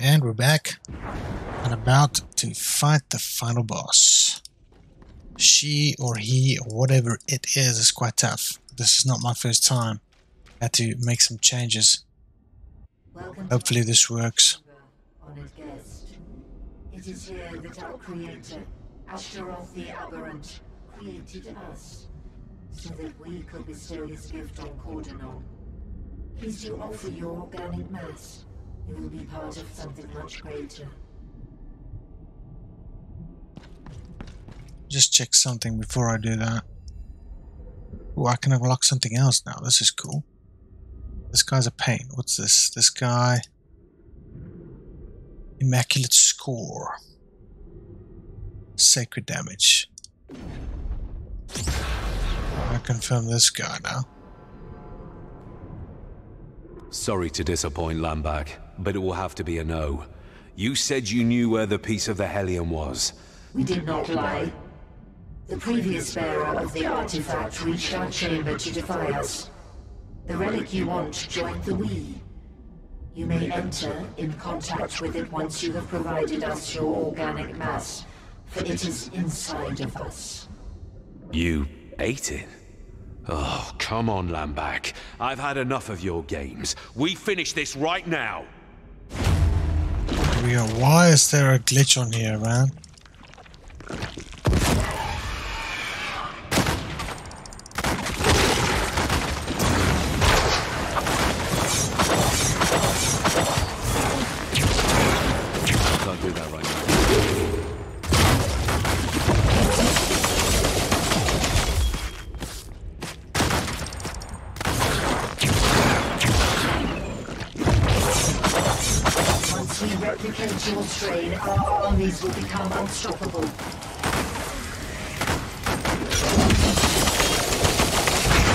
And we're back and about to fight the final boss. She or he or whatever it is is quite tough. This is not my first time. I had to make some changes. Hopefully this works. It is here that our creator, Ashtaroth the Aberrant, created us, so that we could bestow his gift on Cordonal. Please do offer your organic mass. You will be part of something much greater. Just check something before I do that. Oh, I can unlock something else now. This is cool. This guy's a pain. What's this? This guy... Immaculate Score. Sacred Damage. I confirm this guy now. Sorry to disappoint, Lambak, but it will have to be a no. You said you knew where the piece of the Hellion was. We did not lie. The previous bearer of the artifact reached our chamber to defy us. The relic you want joined the we. You may enter in contact with it once you have provided us your organic mass, for it is inside of us. You ate it? Oh, come on, Lambak. I've had enough of your games. We finish this right now. We are, why is there a glitch on here, man? Our armies will become unstoppable.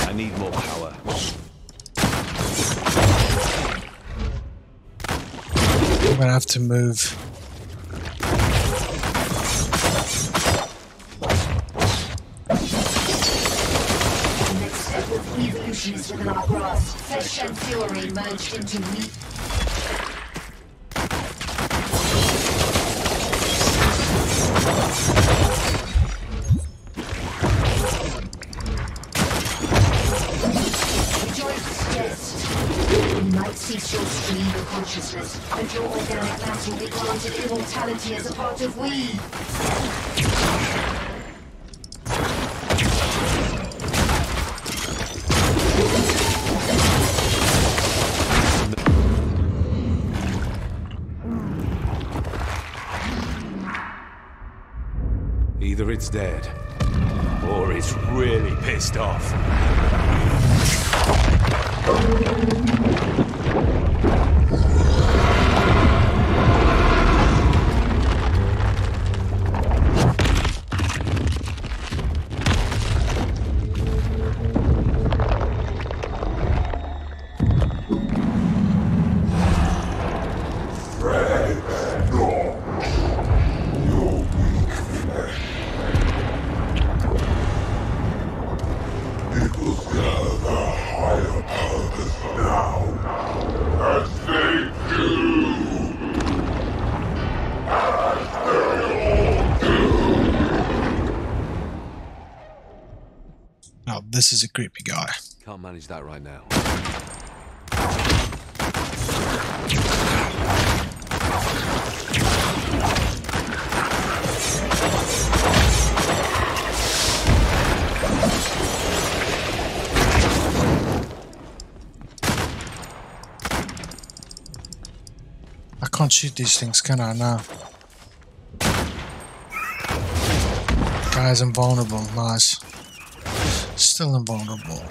I need more power. I'm gonna have to move. Next step with evolution is within our grasp. Flesh and fury merged into me. As a part of we. Either it's dead, or it's really pissed off. This is a creepy guy. Can't manage that right now. I can't shoot these things, can I? No. Guy's invulnerable. Nice. Still invulnerable.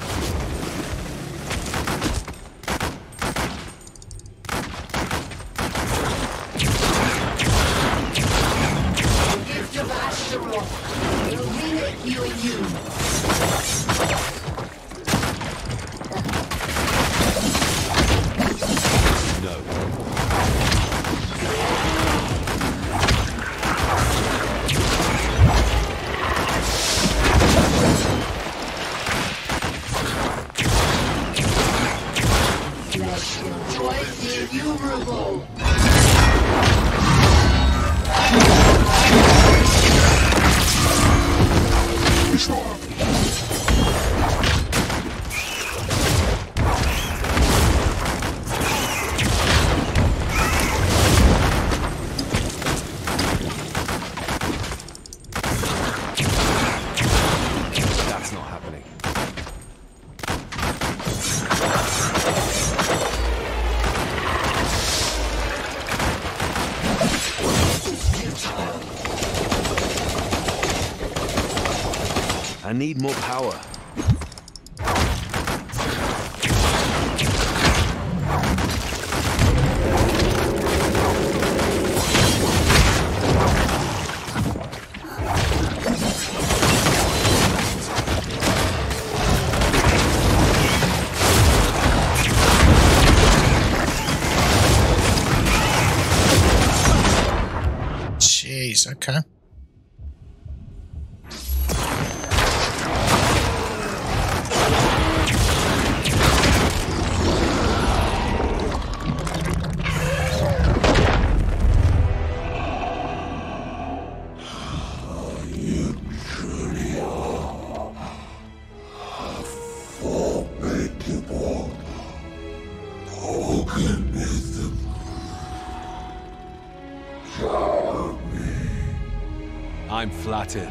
I'm flattered.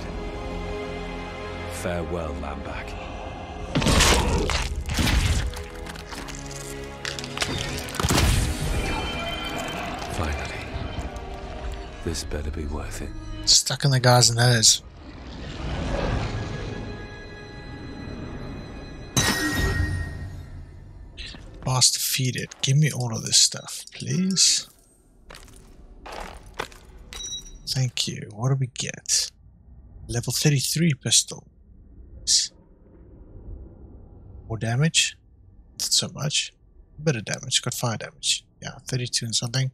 Farewell, Lambak. Finally. This better be worth it. Stuck in the guy's nose. Boss defeated. Give me all of this stuff, please. Thank you. What do we get? Level 33 pistol. More damage? Not so much. Better damage. Got fire damage. Yeah, 32 and something.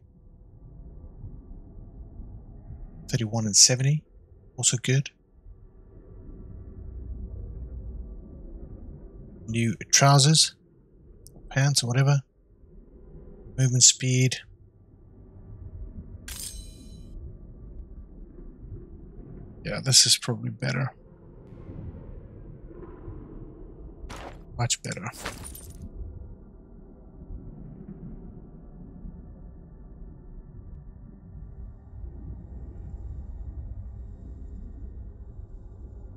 31 and 70. Also good. New trousers, pants, or whatever. Movement speed. Yeah, this is probably better. Much better.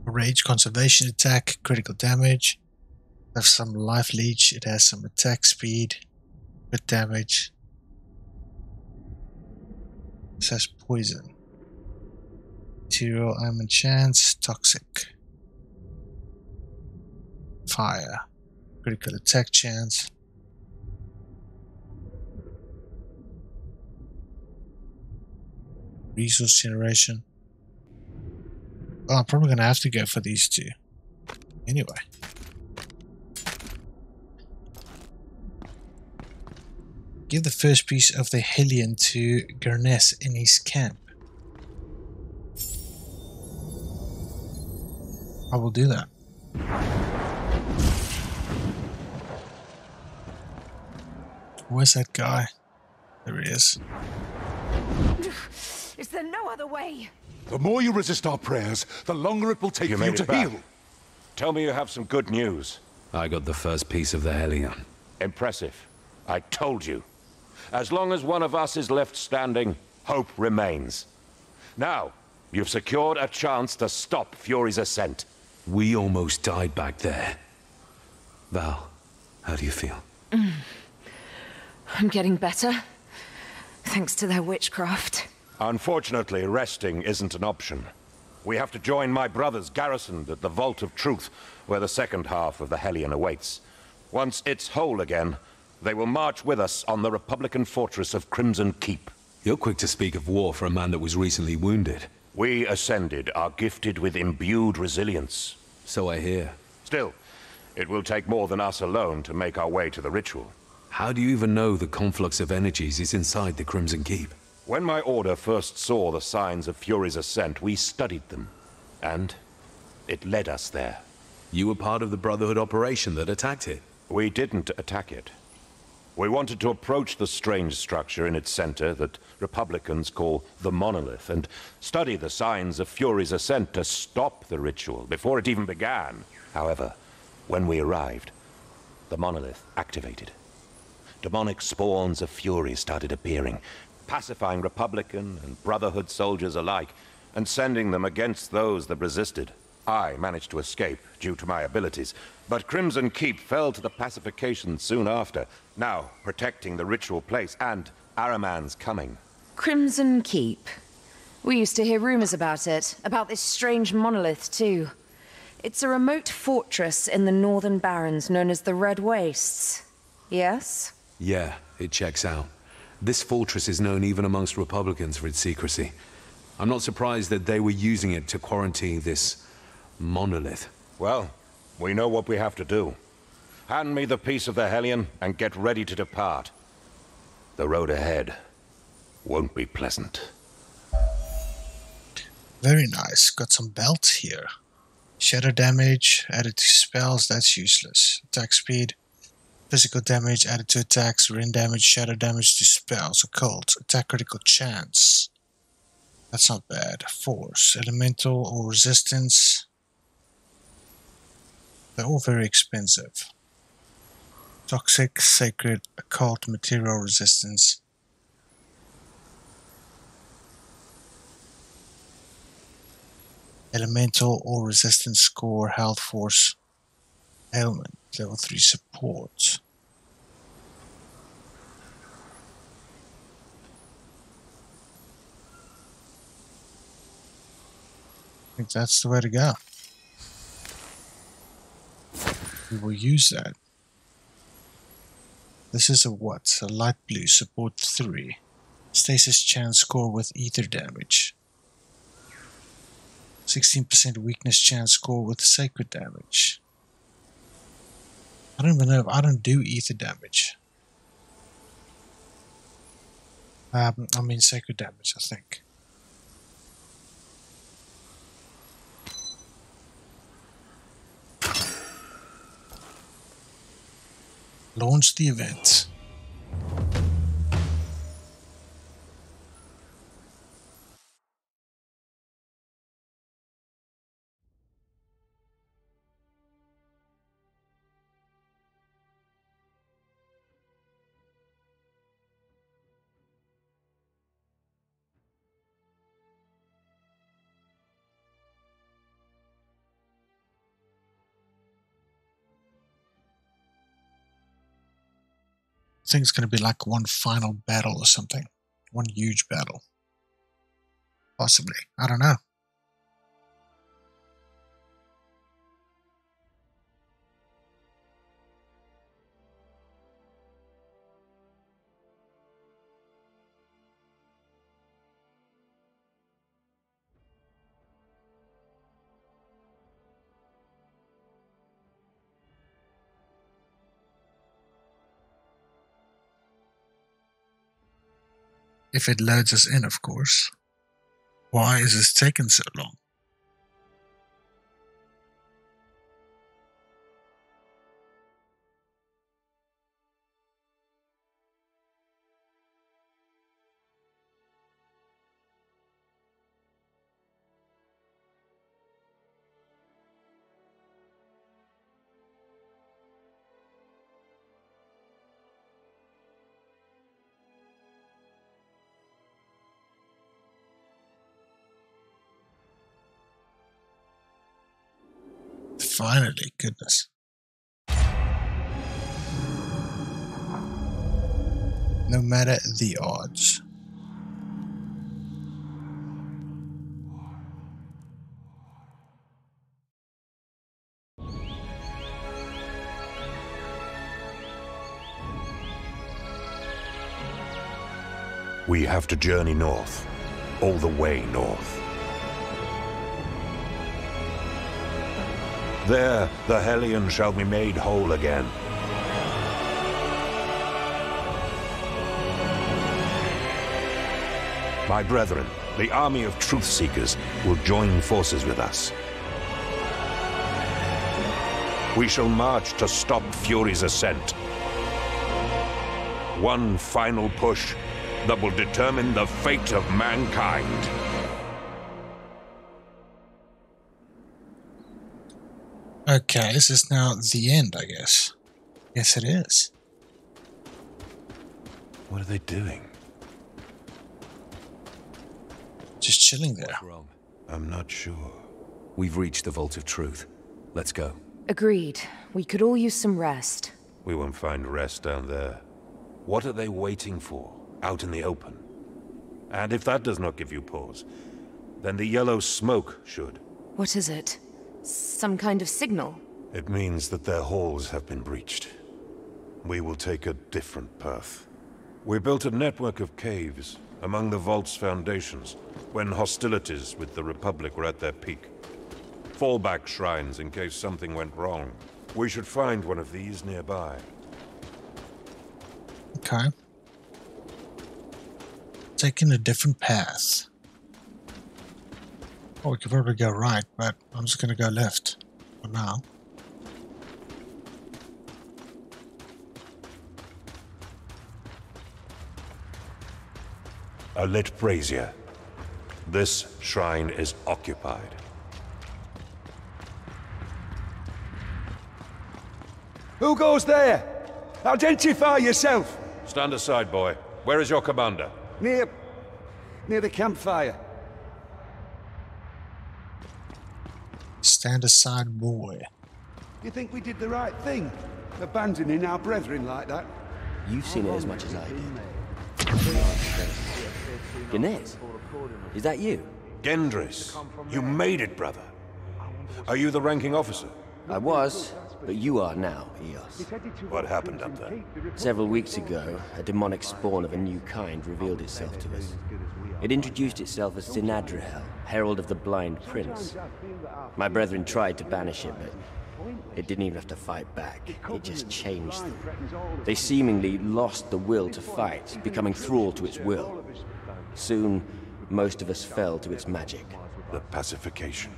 Rage conservation attack, critical damage. Have some life leech. It has some attack speed, good damage. It says poison. Material armor chance, toxic. Fire, critical attack chance. Resource generation. Well, I'm probably gonna have to go for these two. Anyway. Give the first piece of the Hellion to Gurness in his camp. I will do that. Where's that guy? There he is. Is there no other way? The more you resist our prayers, the longer it will take You for you made to it back. heal. Tell me you have some good news. I got the first piece of the Hellion. Impressive. I told you. As long as one of us is left standing, hope remains. Now, you've secured a chance to stop Fury's ascent. We almost died back there. Val, how do you feel? Mm. I'm getting better. Thanks to their witchcraft. Unfortunately, resting isn't an option. We have to join my brothers garrisoned at the Vault of Truth, where the second half of the Hellion awaits. Once it's whole again, they will march with us on the Republican fortress of Crimson Keep. You're quick to speak of war for a man that was recently wounded. We ascended are gifted with imbued resilience. So I hear. Still, it will take more than us alone to make our way to the ritual. How do you even know the conflux of energies is inside the Crimson Keep? When my order first saw the signs of Fury's ascent, we studied them. And it led us there. You were part of the Brotherhood operation that attacked it. We didn't attack it. We wanted to approach the strange structure in its center that Republicans call the monolith and study the signs of Fury's ascent to stop the ritual before it even began. However, when we arrived, the monolith activated. Demonic spawns of Fury started appearing, pacifying Republican and Brotherhood soldiers alike, and sending them against those that resisted. I managed to escape due to my abilities, but Crimson Keep fell to the pacification soon after, now protecting the ritual place and Ahriman's coming. Crimson Keep. We used to hear rumors about it, about this strange monolith too. It's a remote fortress in the Northern Barrens known as the Red Wastes. Yes? Yeah, it checks out. This fortress is known even amongst Republicans for its secrecy. I'm not surprised that they were using it to quarantine this monolith. Well, we know what we have to do. Hand me the piece of the Hellion and get ready to depart. The road ahead won't be pleasant. Very nice. Got some belts here. Shadow damage added to spells, that's useless. Attack speed. Physical damage added to attacks, rain damage, shadow damage to spells, occult, attack critical chance. That's not bad. Force, elemental or resistance. They're all very expensive. Toxic, sacred, occult, material resistance. Elemental or resistance score, health force, ailment, level 3 support. I think that's the way to go. We will use that. This is a what? A light blue, support 3. Stasis chance score with ether damage. 16% weakness chance score with sacred damage. I don't even know if I don't do ether damage. Um, I mean sacred damage, I think. Launch the event. I think it's going to be like one final battle or something. One huge battle. Possibly. I don't know. If it loads us in, of course. Why is this taking so long? Goodness. No matter the odds. We have to journey north. All the way north. There, the Hellion shall be made whole again. My brethren, the army of truth seekers, will join forces with us. We shall march to stop Fury's ascent. One final push that will determine the fate of mankind. Okay, this is now the end, I guess. Yes, it is. What are they doing? Just chilling there. Wrong. I'm not sure. We've reached the Vault of Truth. Let's go. Agreed. We could all use some rest. We won't find rest down there. What are they waiting for, out in the open? And if that does not give you pause, then the yellow smoke should. What is it? Some kind of signal? It means that their halls have been breached. We will take a different path. We built a network of caves among the Vault's foundations when hostilities with the Republic were at their peak. Fallback shrines in case something went wrong. We should find one of these nearby. Okay. Taking a different path. Oh, we could probably go right, but I'm just gonna go left for now. A lit brazier. This shrine is occupied. Who goes there? Identify yourself. Stand aside, boy. Where is your commander? Near... near the campfire. Stand aside, boy. You think we did the right thing? Abandoning our brethren like that? You've seen it as much as I did. Ganes, is that you? Gendris, you made it, brother. Are you the ranking officer? I was, but you are now, Eos. What happened up there? Several weeks ago, a demonic spawn of a new kind revealed itself to us. It introduced itself as Sinadrahel, Herald of the Blind Prince. My brethren tried to banish it, but it didn't even have to fight back. It just changed them. They seemingly lost the will to fight, becoming thrall to its will. Soon, most of us fell to its magic. The pacification.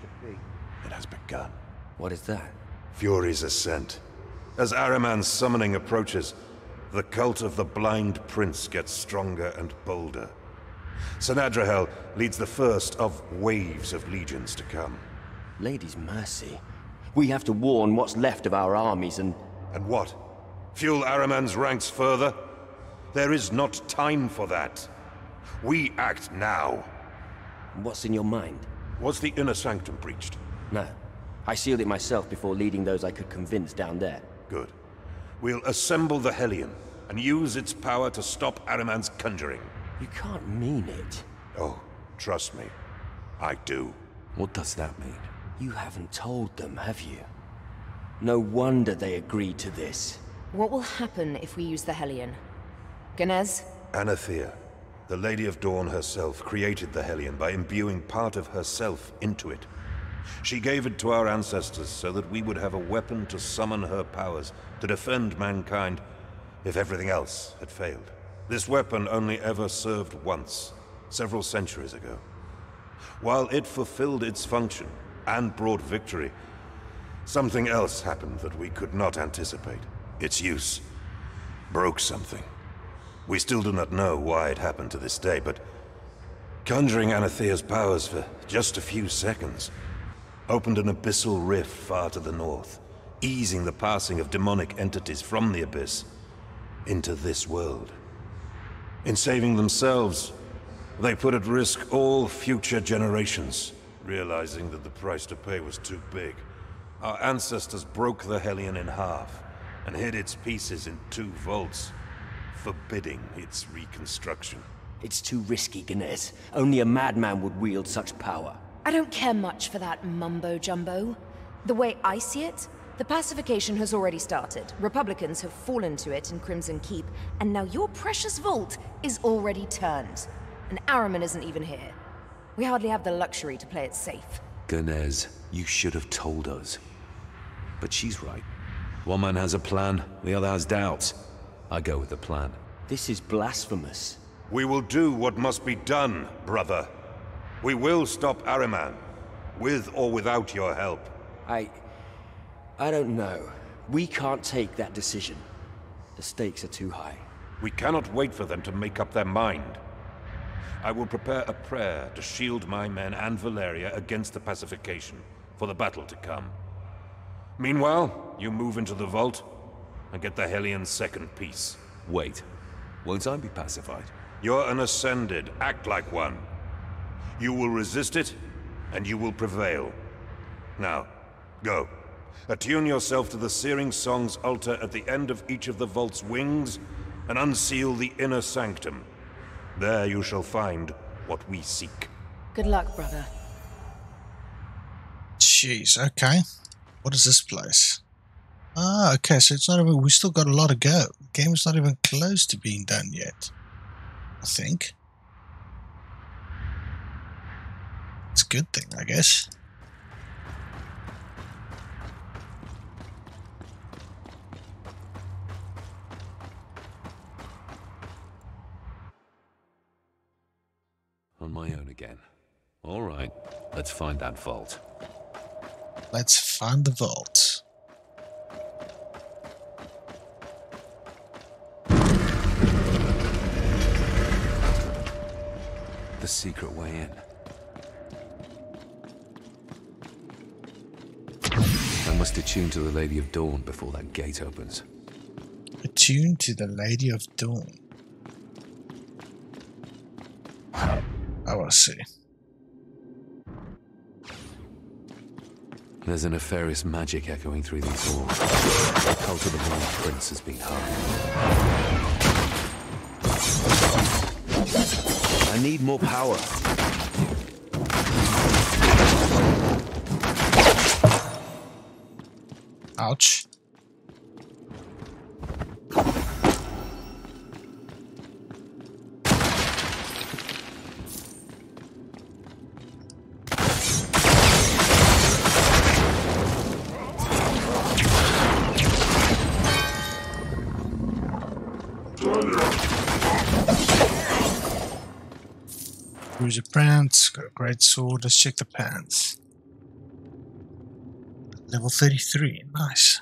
It has begun. What is that? Fury's ascent. As Ahriman's summoning approaches, the cult of the Blind Prince gets stronger and bolder. Sanadrahel leads the first of waves of legions to come. Lady's mercy. We have to warn what's left of our armies and... And what? Fuel Ahriman's ranks further? There is not time for that. We act now. What's in your mind? Was the inner sanctum breached? No. I sealed it myself before leading those I could convince down there. Good. We'll assemble the Hellion and use its power to stop Ahriman's conjuring. You can't mean it. Oh, trust me. I do. What does that mean? You haven't told them, have you? No wonder they agreed to this. What will happen if we use the Hellion? Ganez? Anathea, the Lady of Dawn herself, created the Hellion by imbuing part of herself into it. She gave it to our ancestors so that we would have a weapon to summon her powers, to defend mankind, if everything else had failed. This weapon only ever served once, several centuries ago. While it fulfilled its function and brought victory, something else happened that we could not anticipate. Its use broke something. We still do not know why it happened to this day, but conjuring Anathea's powers for just a few seconds opened an abyssal rift far to the north, easing the passing of demonic entities from the abyss into this world. In saving themselves, they put at risk all future generations, realizing that the price to pay was too big. Our ancestors broke the Hellion in half and hid its pieces in two vaults, forbidding its reconstruction. It's too risky, Ganez. Only a madman would wield such power. I don't care much for that mumbo-jumbo. The way I see it, the pacification has already started. Republicans have fallen to it in Crimson Keep, and now your precious vault is already turned. And Ahriman isn't even here. We hardly have the luxury to play it safe. Ganez, you should have told us. But she's right. One man has a plan, the other has doubts. I go with the plan. This is blasphemous. We will do what must be done, brother. We will stop Ahriman, with or without your help. I... I don't know. We can't take that decision. The stakes are too high. We cannot wait for them to make up their mind. I will prepare a prayer to shield my men and Valeria against the pacification, for the battle to come. Meanwhile, you move into the vault and get the Hellion second piece. Wait. Won't I be pacified? You're an Ascended. Act like one. You will resist it, and you will prevail. Now, go. Attune yourself to the Searing Song's altar at the end of each of the vault's wings, and unseal the inner sanctum. There you shall find what we seek. Good luck, brother. Jeez, okay. What is this place? Ah, okay, so it's not even, we still got a lot to go. The game's not even close to being done yet. I think. It's a good thing, I guess. On my own again. All right, let's find that vault. Let's find the vault. The secret way in. I must attune to the Lady of Dawn before that gate opens. Attune to the Lady of Dawn. Oh, I see. There's a nefarious magic echoing through these walls. The cult of the Blind Prince has been hung. I need more power. Ouch. Got a great sword, let's check the pants. Level 33, nice.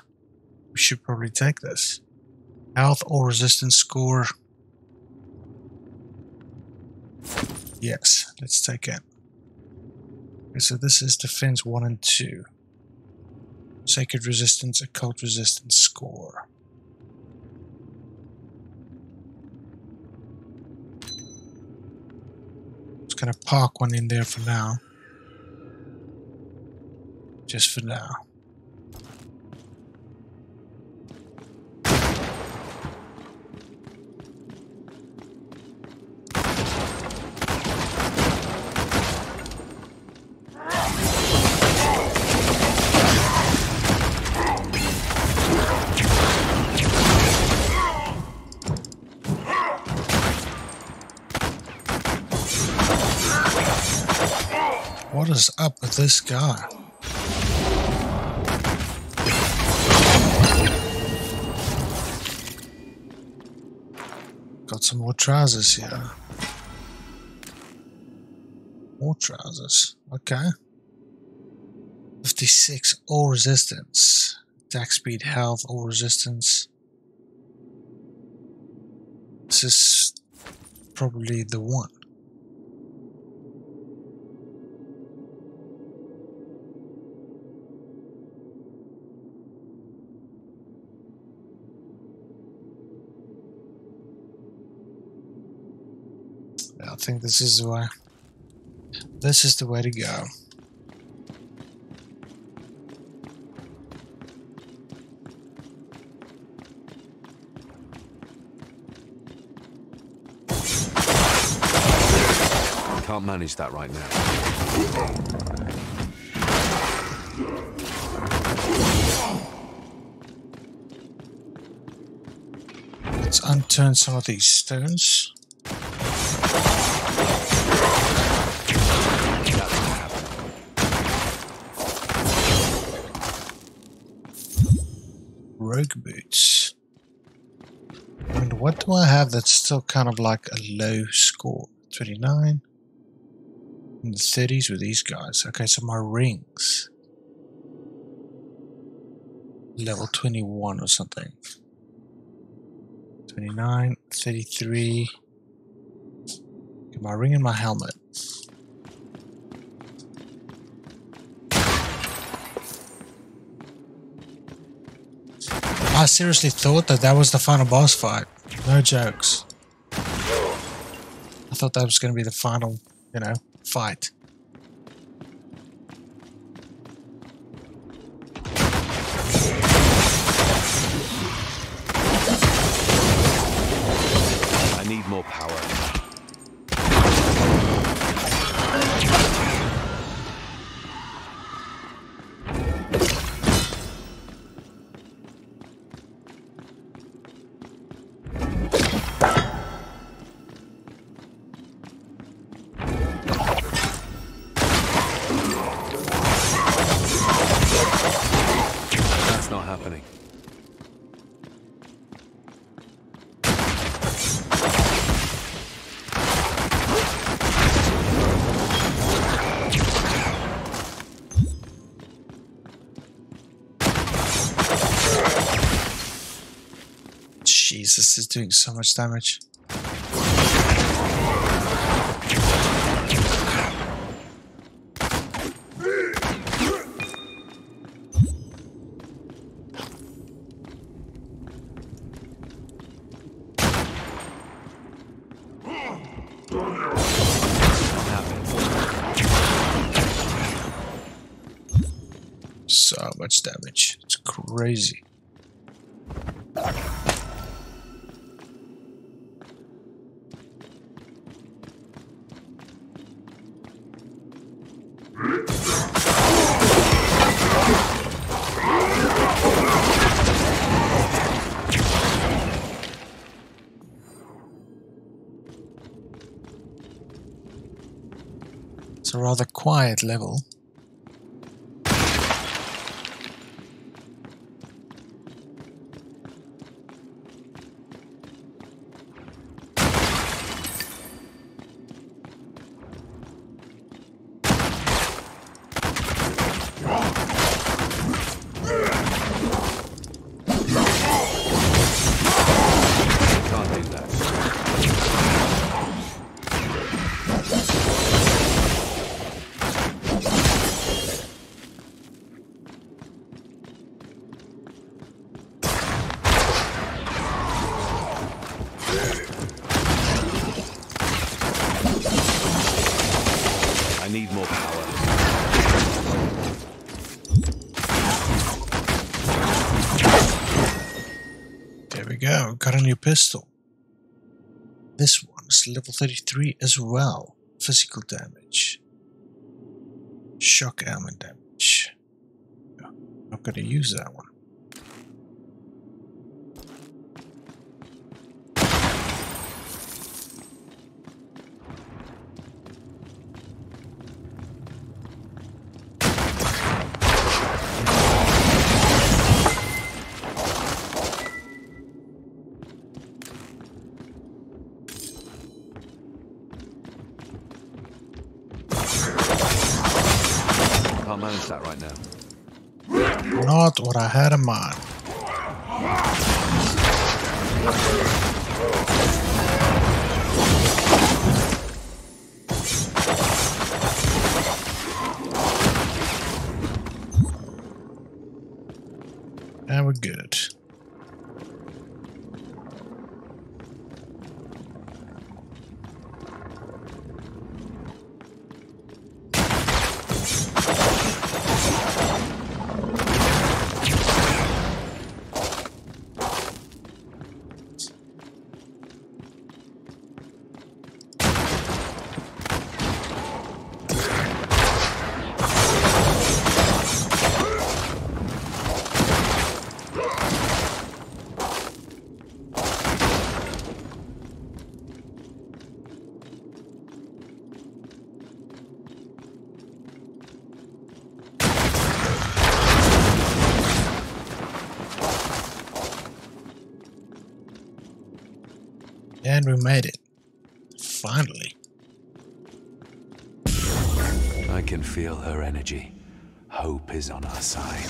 We should probably take this. Health or resistance score. Yes, let's take it. Okay, so this is defense 1 and 2. Sacred resistance, occult resistance score. Just gonna park one in there for now. Just for now. What is up with this guy? Got some more trousers here. More trousers. Okay. 56 all resistance. Attack speed, health, all resistance. This is probably the one. Think this is the way. This is the way to go. Can't manage that right now. Let's unturn some of these stones. Do I have that's still kind of like a low score? 29. In the 30s with these guys. Okay, so my rings. Level 21 or something. 29, 33. Get my ring and my helmet. I seriously thought that that was the final boss fight. No jokes. I thought that was going to be the final, you know, fight. I need more power. This is doing so much damage. So much damage. It's crazy. Rather quiet level. Can't do that. I need more power. There we a new pistol. This one is level 33 as well. Physical damage. Shock element damage. Not gonna use that one. What I had in mind. And we made it. Finally. I can feel her energy. Hope is on our side.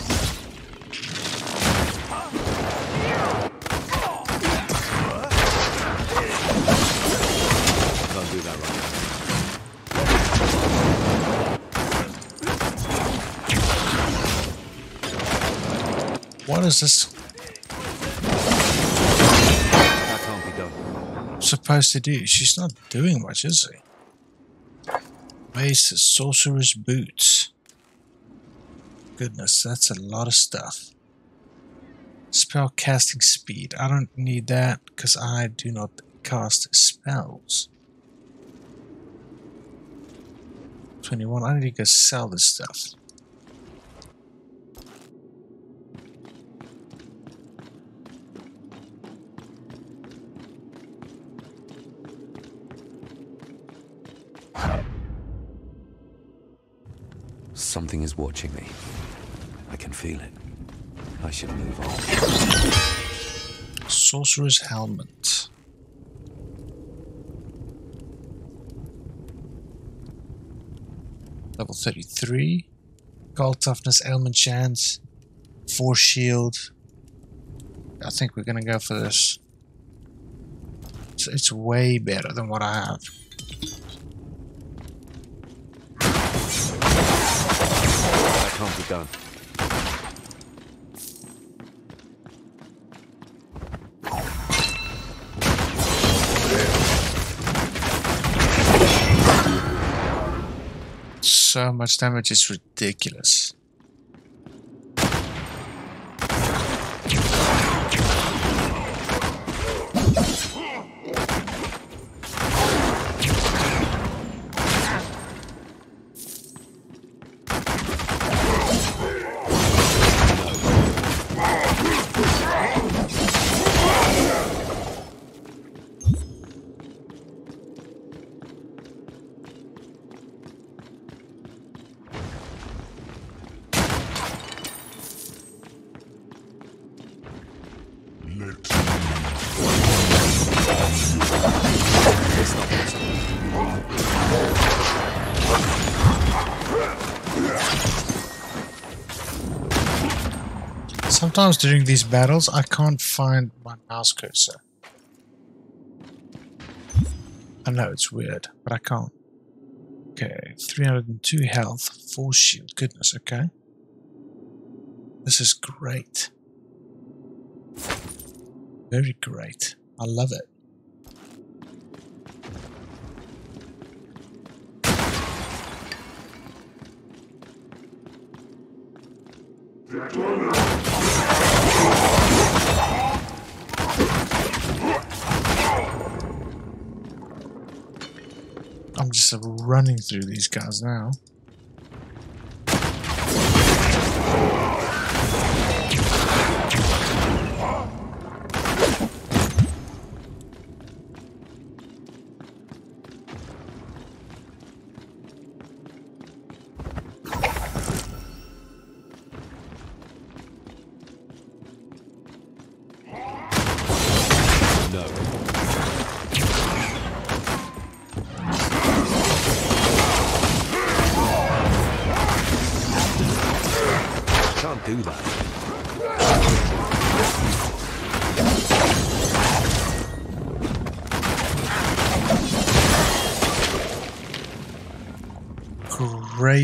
Don't do that right now. What is this supposed to do? She's not doing much, is she? Mace, sorcerer's boots. Goodness, that's a lot of stuff. Spell casting speed. I don't need that because I do not cast spells. 21. I need to go sell this stuff. Something is watching me. I can feel it. I should move on. Sorcerer's helmet. Level 33. Gold toughness, ailment chance, force shield. I think we're gonna go for this. It's, it's way better than what I have. Can't be done. So much damage is ridiculous. Sometimes during these battles, I can't find my mouse cursor. I know it's weird, but I can't. Okay, 302 health, full shield. Goodness, okay. This is great. Very great. I love it. I'm running through these guys now.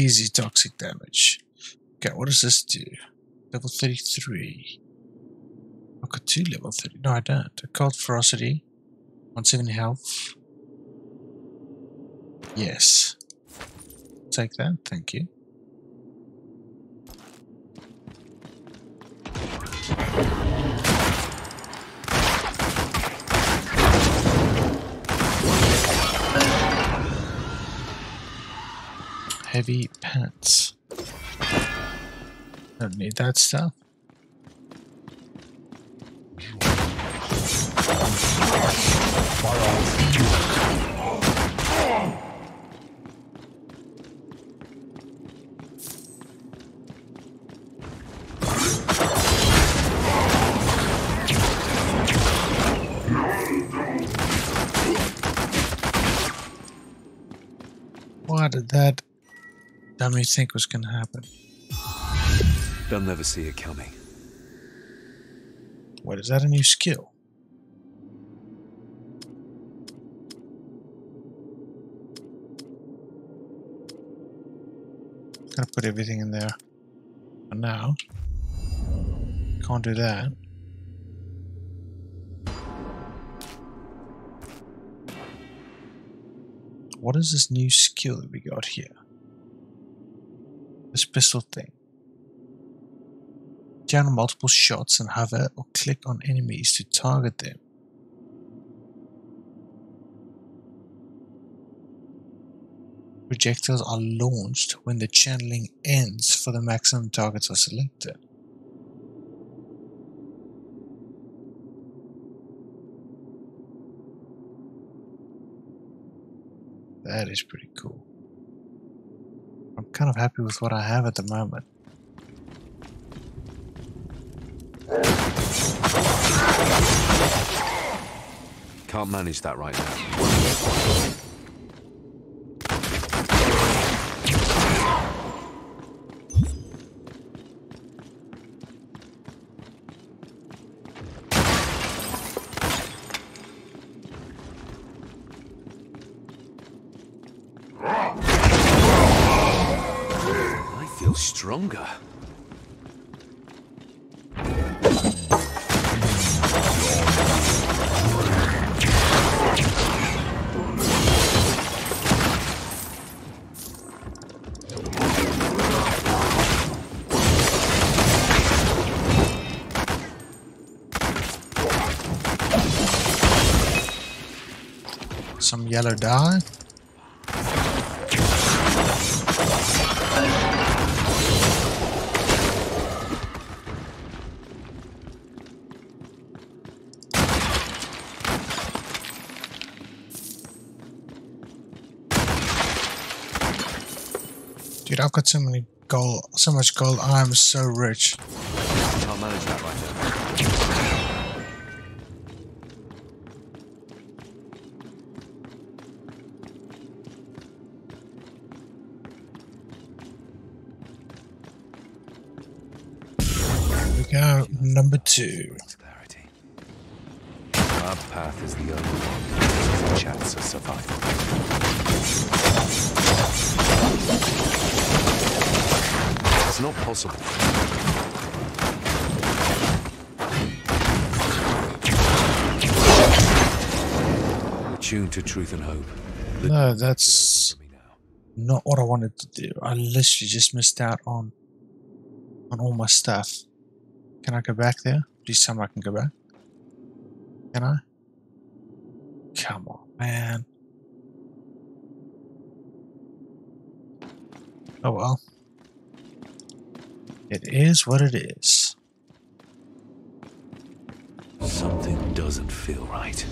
Crazy toxic damage. Okay, what does this do? Level 33. I've got two level 30. No, I don't. Occult Ferocity. 170 health. Yes. Take that, thank you. Heavy pants. Don't need that stuff. What did that had me think was going to happen. They'll never see it coming. What is that a new skill? Gotta put everything in there for now. Can't do that. What is this new skill that we got here? This pistol thing. Down multiple shots and hover or click on enemies to target them. Projectiles are launched when the channeling ends for the maximum targets are selected. That is pretty cool. I'm kind of happy with what I have at the moment. Can't manage that right now. Yellow dye. Dude, I've got so many gold, so much gold. I am so rich. Can't manage that right now. Here we go, number two. Our path is the only one that has a chance of survival. It's not possible. Tuned to truth and hope. The No, that's should open for me now. not what I wanted to do. I literally just missed out on on all my stuff. Can I go back there? Please tell me I can go back. Can I? Come on, man. Oh well. It is what it is. Something doesn't feel right.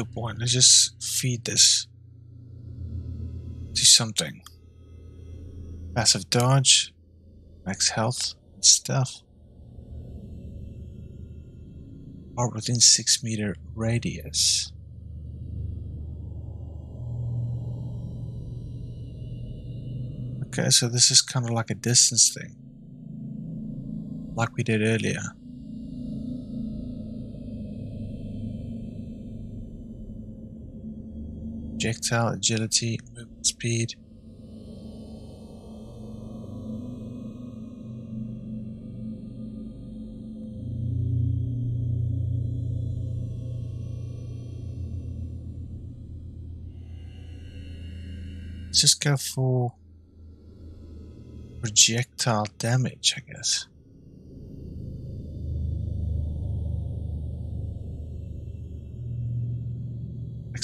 Skill point. Let's just feed this to something. Passive dodge, max health, and stuff. Are within six meter radius. Okay, so this is kind of like a distance thing, like we did earlier. Projectile agility, movement speed. Let's just go for projectile damage, I guess.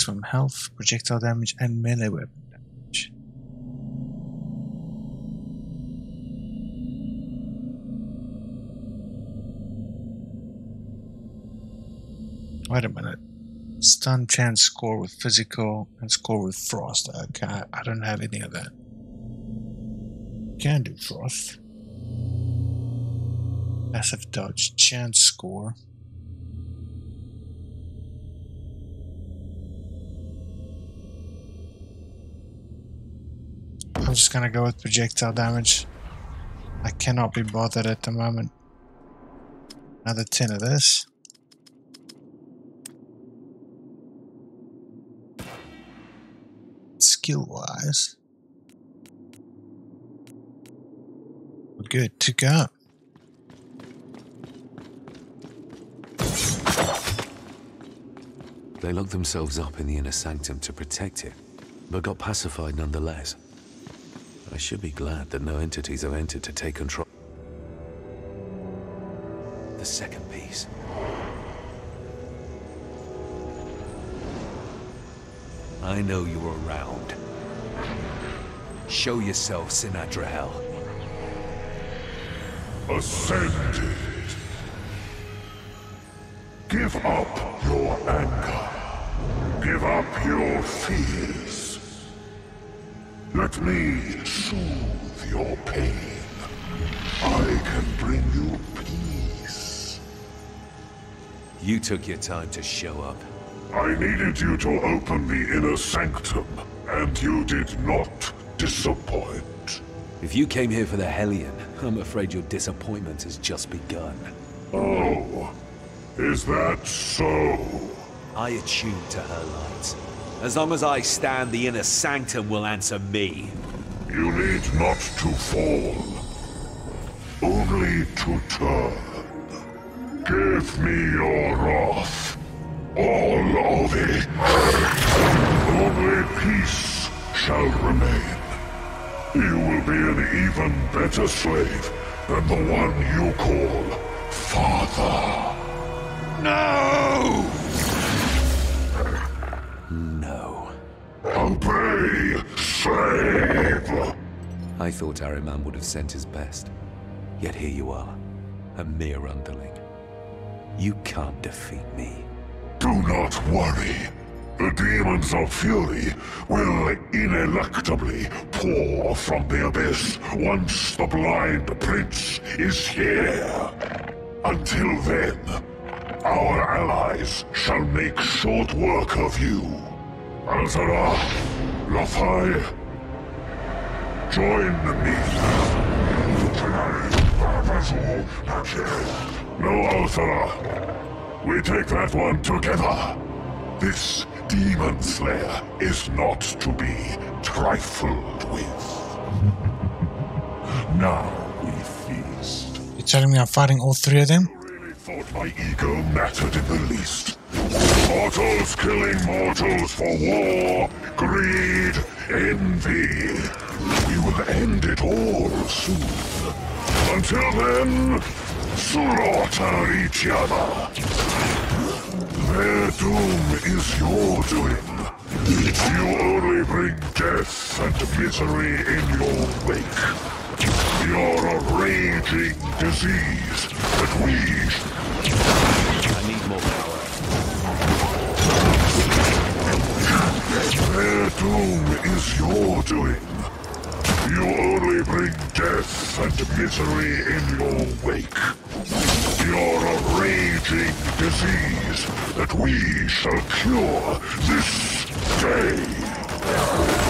Maximum health, projectile damage, and melee weapon damage. Wait a minute. Stun chance score with physical and score with frost. Okay, I- I don't have any of that. Can do frost. Passive dodge chance score. just gonna go with projectile damage. I cannot be bothered at the moment. Another 10 of this. Skill wise. We're good to go. They locked themselves up in the inner sanctum to protect it, but got pacified nonetheless. I should be glad that no entities have entered to take control. The second piece. I know you're around. Show yourself, Sinadrahel. Ascended. Give up your anger. Give up your fears. Let me soothe your pain. I can bring you peace. You took your time to show up. I needed you to open the inner sanctum, and you did not disappoint. If you came here for the Hellion, I'm afraid your disappointment has just begun. Oh, is that so? I attuned to her light. As long as I stand, the inner sanctum will answer me. You need not to fall, only to turn. Give me your wrath, all of it. Only peace shall remain. You will be an even better slave than the one you call Father. No! Slave! I thought Ahriman would have sent his best. Yet here you are, a mere underling. You can't defeat me. Do not worry. The demons of fury will ineluctably pour from the abyss once the blind prince is here. Until then, our allies shall make short work of you. Alzara, Lothai, join me. No, Alzara. We take that one together. This demon slayer is not to be trifled with. now we feast. You're telling me I'm fighting all three of them? Really thought my ego mattered in the least. Mortals killing mortals for war, greed, envy. We will end it all soon. Until then, slaughter each other. Their doom is your doing. You only bring death and misery in your wake. You're a raging disease that we I need more power. Their doom is your doing. You only bring death and misery in your wake. You're a raging disease that we shall cure this day.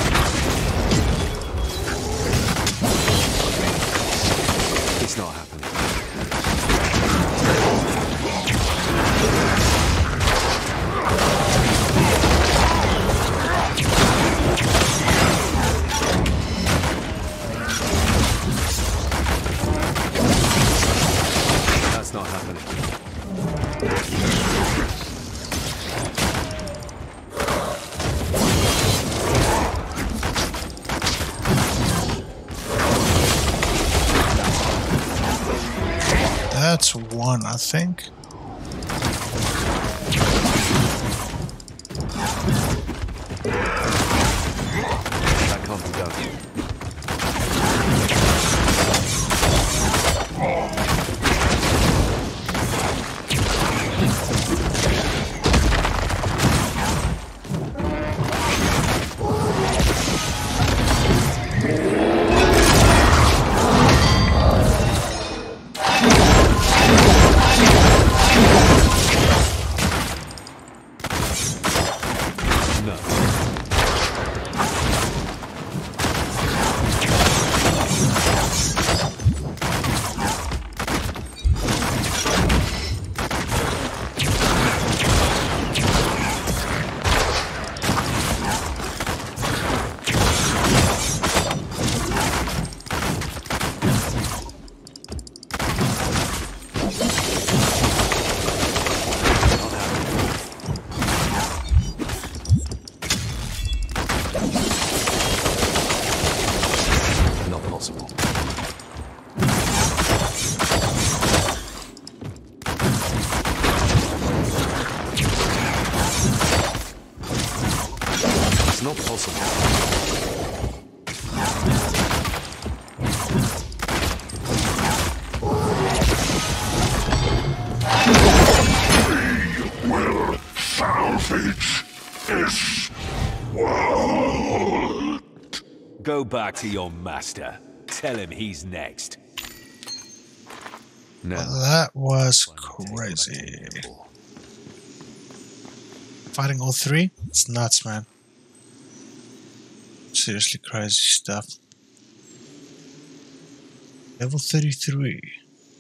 That's one, I think. Back to your master. Tell him he's next. No. That was crazy. Fighting all three? It's nuts, man. Seriously crazy stuff. Level 33.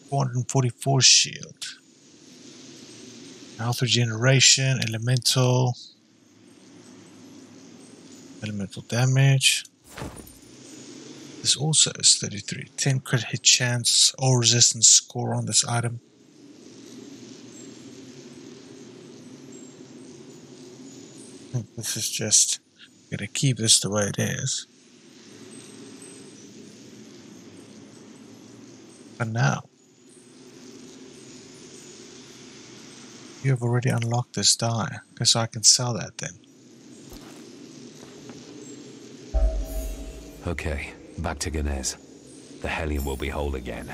444 shield. Health regeneration, elemental. Elemental damage. This also is 33. 10 crit hit chance or resistance score on this item. Hmm, this is just gonna keep this the way it is. And now. You have already unlocked this die, okay, so I can sell that then. Okay, back to Genez. The Hellion will be whole again.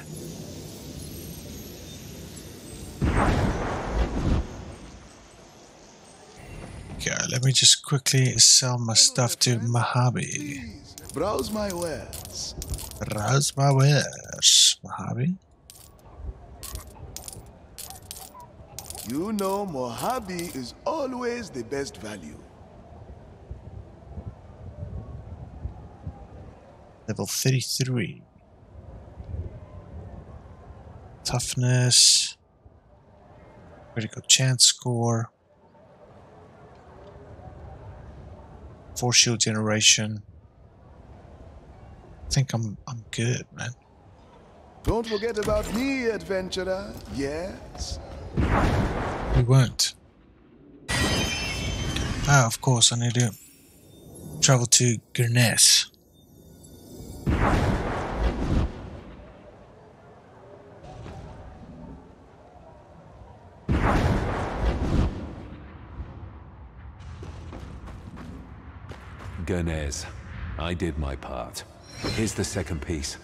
Okay, let me just quickly sell my stuff to Mojave. Browse my wares. Browse my wares, Mojave. You know Mojave is always the best value. Level 33. Toughness. Critical chance score. Force shield generation. I think I'm I'm good, man. Don't forget about me, adventurer. Yes? We won't. Ah, of course, I need to travel to Genez. Genez, I did my part. Here's the second piece.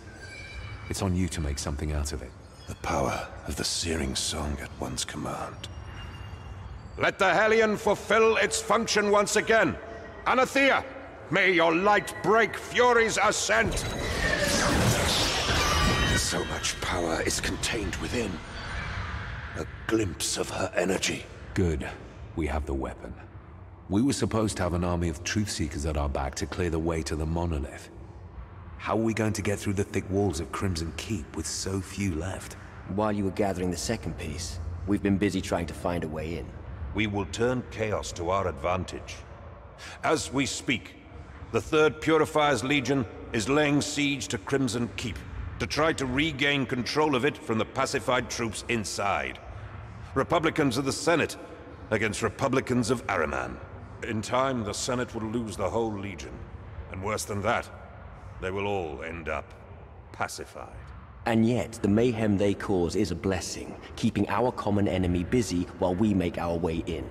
It's on you to make something out of it. The power of the searing song at one's command. Let the Hellion fulfill its function once again. Anathea, may your light break Fury's ascent! So much power is contained within. A glimpse of her energy. Good. We have the weapon. We were supposed to have an army of truth seekers at our back to clear the way to the monolith. How are we going to get through the thick walls of Crimson Keep with so few left? While you were gathering the second piece, we've been busy trying to find a way in. We will turn chaos to our advantage. As we speak, the Third Purifier's Legion is laying siege to Crimson Keep to try to regain control of it from the pacified troops inside. Republicans of the Senate against Republicans of Ahriman. In time, the Senate will lose the whole Legion. And worse than that, they will all end up pacified. And yet, the mayhem they cause is a blessing, keeping our common enemy busy while we make our way in.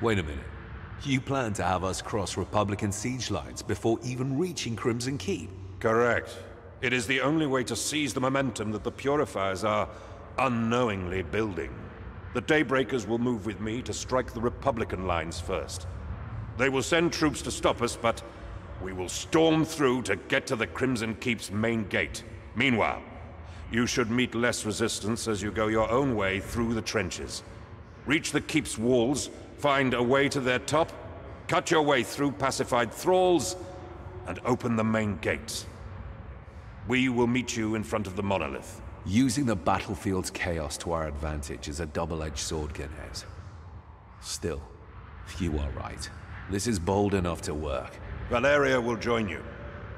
Wait a minute. You plan to have us cross Republican siege lines before even reaching Crimson Keep? Correct. It is the only way to seize the momentum that the Purifiers are unknowingly building. The Daybreakers will move with me to strike the Republican lines first. They will send troops to stop us, but we will storm through to get to the Crimson Keep's main gate. Meanwhile, you should meet less resistance as you go your own way through the trenches. Reach the Keep's walls, find a way to their top, cut your way through pacified thralls, and open the main gates. We will meet you in front of the monolith. Using the battlefield's chaos to our advantage is a double-edged sword, Genez. Still, you are right. This is bold enough to work. Valeria will join you.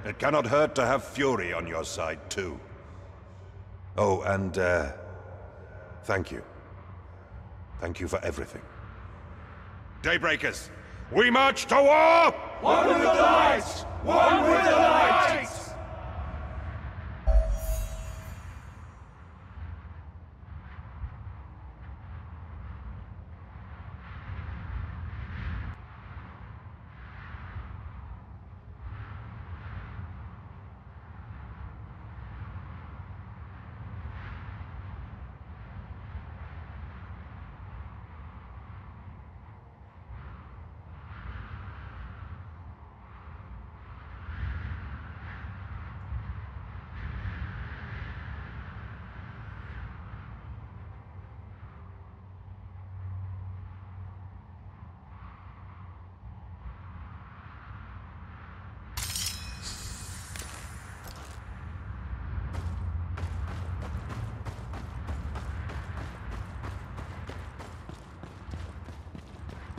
It cannot hurt to have Fury on your side, too. Oh, and, uh... Thank you. Thank you for everything. Daybreakers, we march to war! One with the light! One with the light!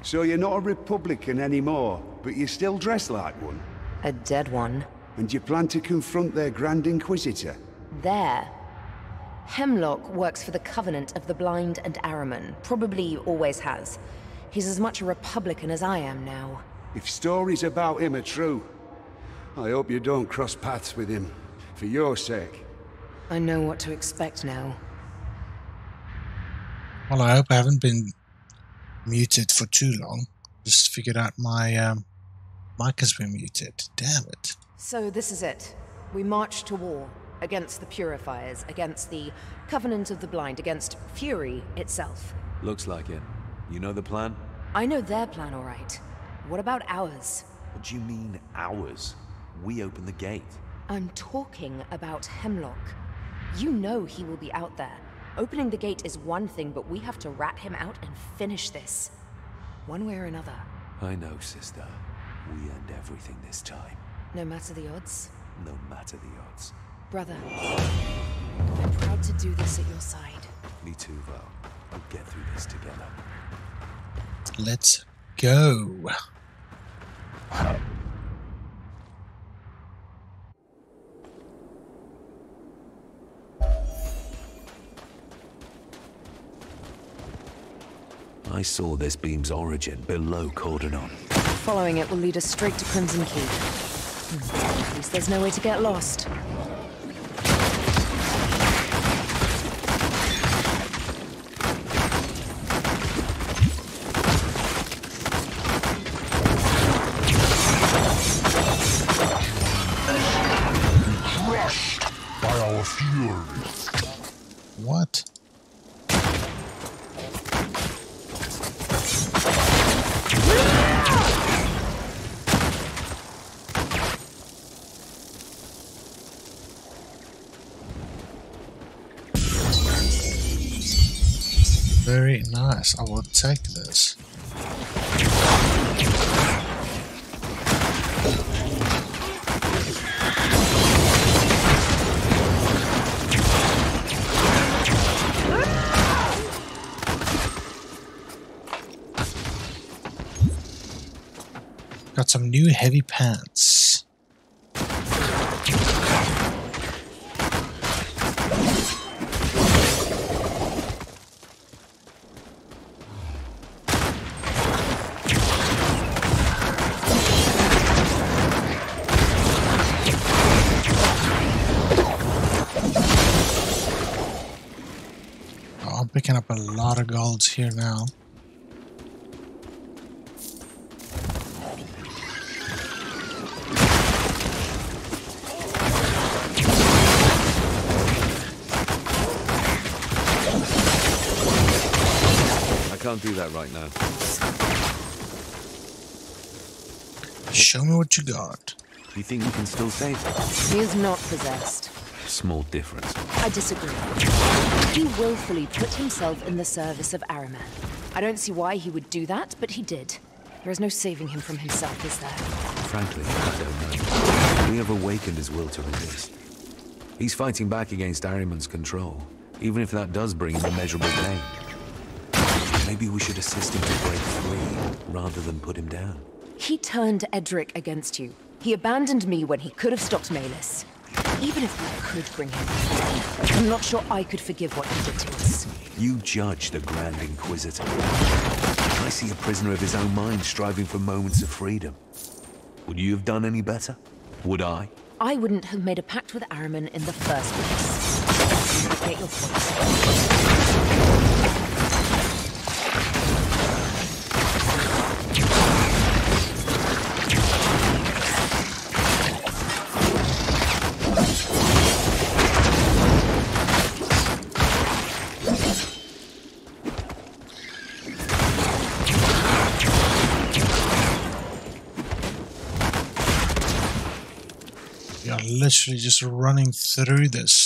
So you're not a Republican anymore, but you still dress like one? A dead one. And you plan to confront their Grand Inquisitor? There. Heimlock works for the Covenant of the Blind and Ahriman. Probably always has. He's as much a Republican as I am now. If stories about him are true, I hope you don't cross paths with him. For your sake. I know what to expect now. Well, I hope I haven't been muted for too long. Just figured out my um, mic has been muted. Damn it. So this is it. We march to war against the Purifiers, against the Covenant of the Blind, against Fury itself. Looks like it. You know the plan? I know their plan, all right. What about ours? What do you mean, ours? We open the gate. I'm talking about Heimlock. You know he will be out there. Opening the gate is one thing, but we have to rat him out and finish this. One way or another. I know, sister. We earned everything this time. No matter the odds? No matter the odds. Brother, I'm proud to do this at your side. Me too, Val. We'll get through this together. Let's go. I saw this beam's origin below Cordonon. Following it will lead us straight to Crimson Keep. Hmm. At least there's no way to get lost. Nice. I will take this. Got some new heavy pants. Here now. I can't do that right now. Show me what you got. You think you can still save her? He is not possessed. Small difference. I disagree. He willfully put himself in the service of Ahriman. I don't see why he would do that, but he did. There is no saving him from himself, is there? Frankly, I don't know. We have awakened his will to resist. He's fighting back against Ahriman's control, even if that does bring him immeasurable pain. Maybe we should assist him to break free, rather than put him down. He turned Edric against you. He abandoned me when he could have stopped Malus. Even if we could bring him back, I'm not sure I could forgive what he did to us. You judge the Grand Inquisitor. I see a prisoner of his own mind striving for moments of freedom. Would you have done any better? Would I? I wouldn't have made a pact with Ahriman in the first place. I get your. Literally just running through this.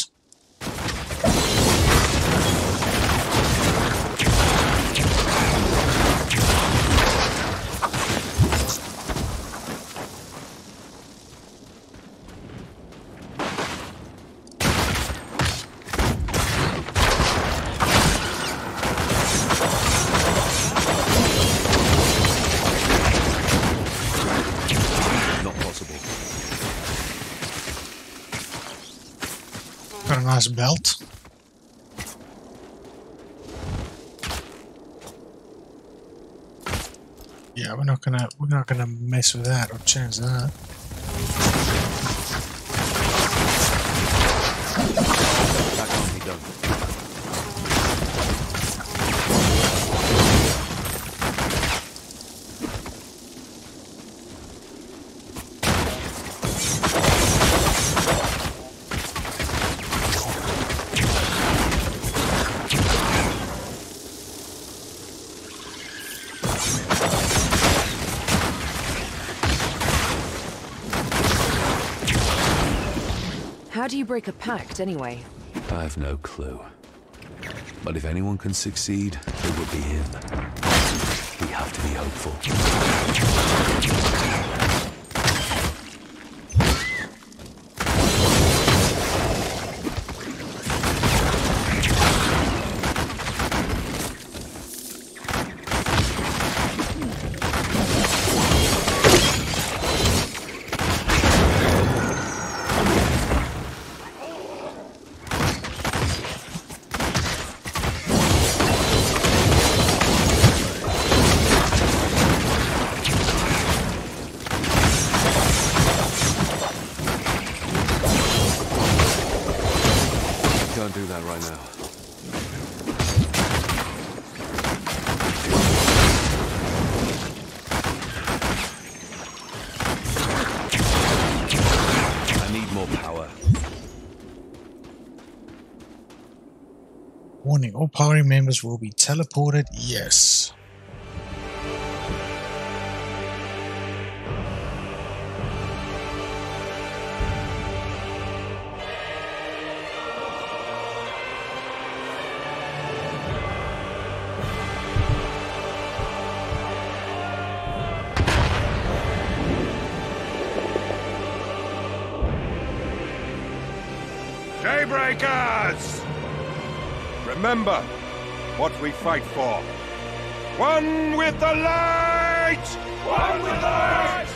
Gonna we're not gonna mess with that or change that. That you break a pact, anyway? I have no clue. But if anyone can succeed, it would be him. We have to be hopeful. Members will be teleported. Yes. Fight for. One with the light! One with the light!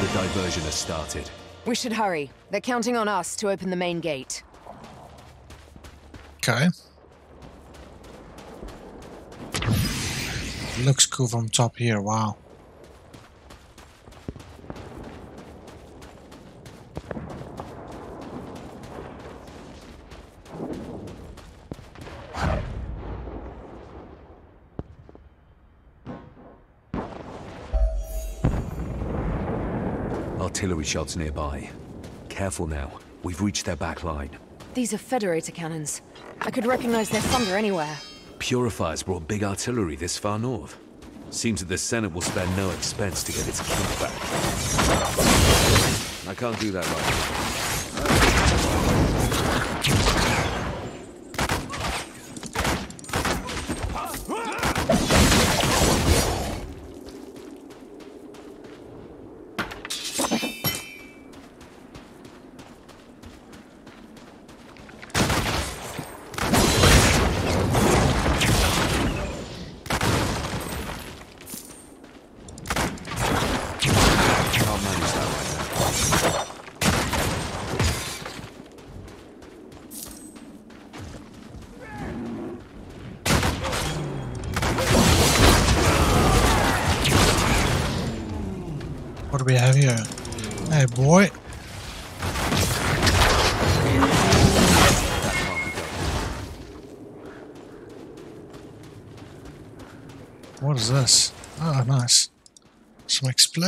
The diversion has started. We should hurry. They're counting on us to open the main gate. Okay. Looks cool from top here. Wow. Artillery shots nearby. Careful now. We've reached their back line. These are Federator cannons. I could recognize their thunder anywhere. Purifiers brought big artillery this far north. Seems that the Senate will spare no expense to get its keep back. I can't do that right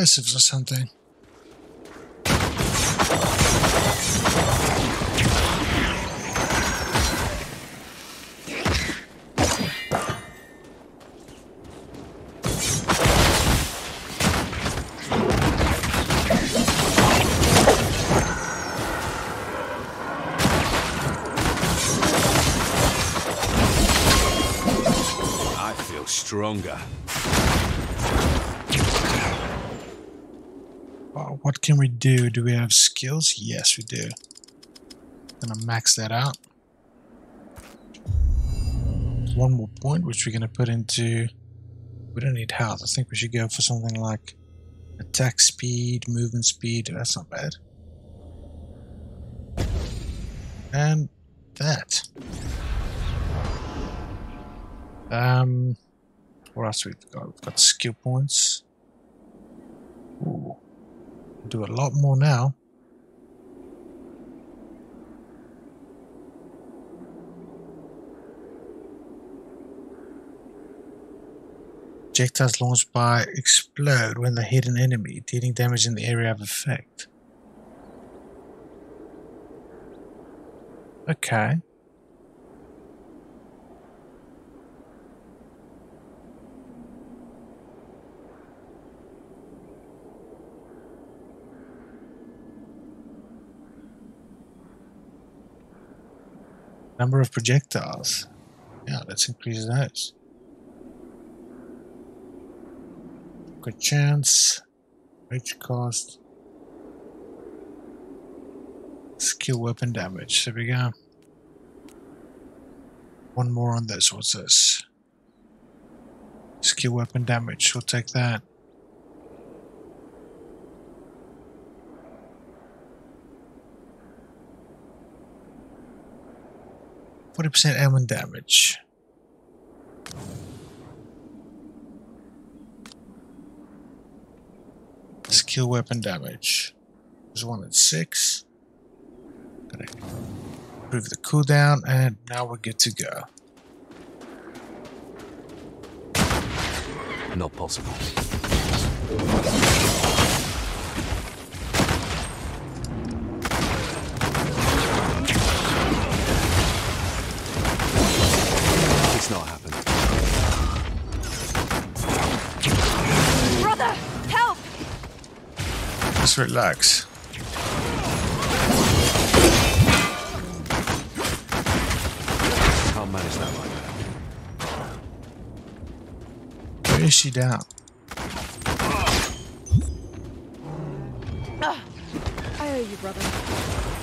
explosives or something. Do? Do we have skills? Yes, we do. Gonna max that out. One more point, which we're gonna put into. We don't need health. I think we should go for something like Attack speed, movement speed, that's not bad. And that. Um, what else we've got? We've got skill points. Do a lot more now. Projectiles launched by explode when they hit an enemy, dealing damage in the area of effect. Okay. Number of projectiles. Yeah, let's increase those. Good chance. Rage cost. Skill weapon damage. There we go. One more on this. What's this? Skill weapon damage. We'll take that. Forty percent ailment damage. Skill weapon damage. There's one at six. Gonna improve the cooldown, and now we're good to go. Not possible. Just relax. Can't manage that like that. Where is she down? Ah, I owe you, brother.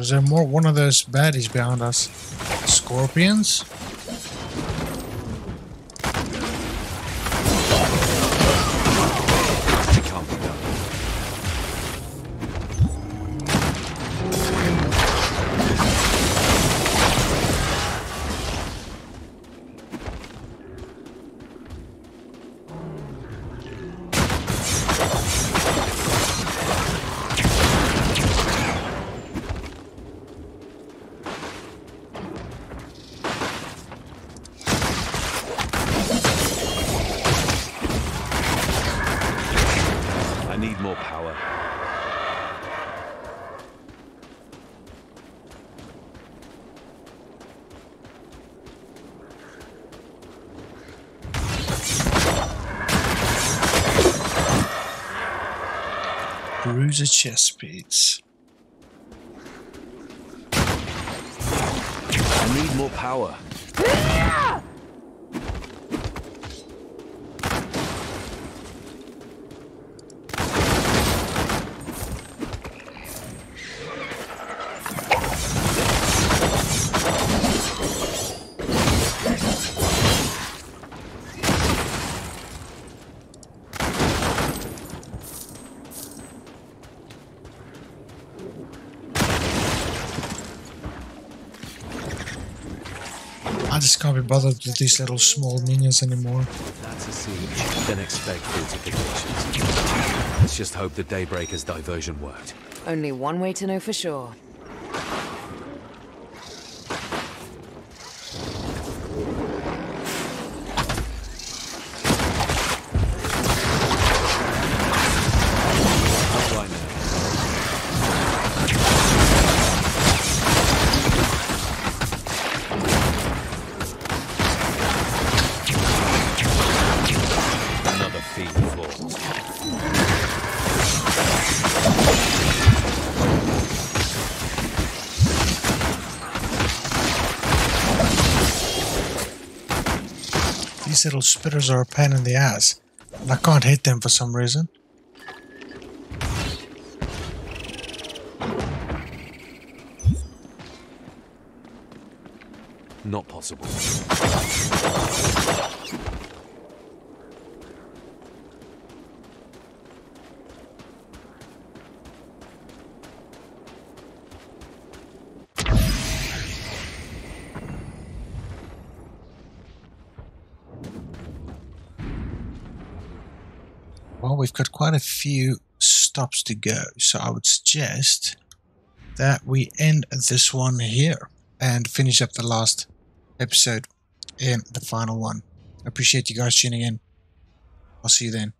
Is there more? One of those baddies behind us. Scorpions? Bruiser chest beats. I need more power. I just can't be bothered with these little small minions anymore. That's a siege. Then expect fortifications. Let's just hope the Daybreaker's diversion worked. Only one way to know for sure. Little spitters are a pain in the ass. And I can't hit them for some reason. Few stops to go, so I would suggest that we end this one here and finish up the last episode in the final one. Appreciate you guys tuning in. I'll see you then.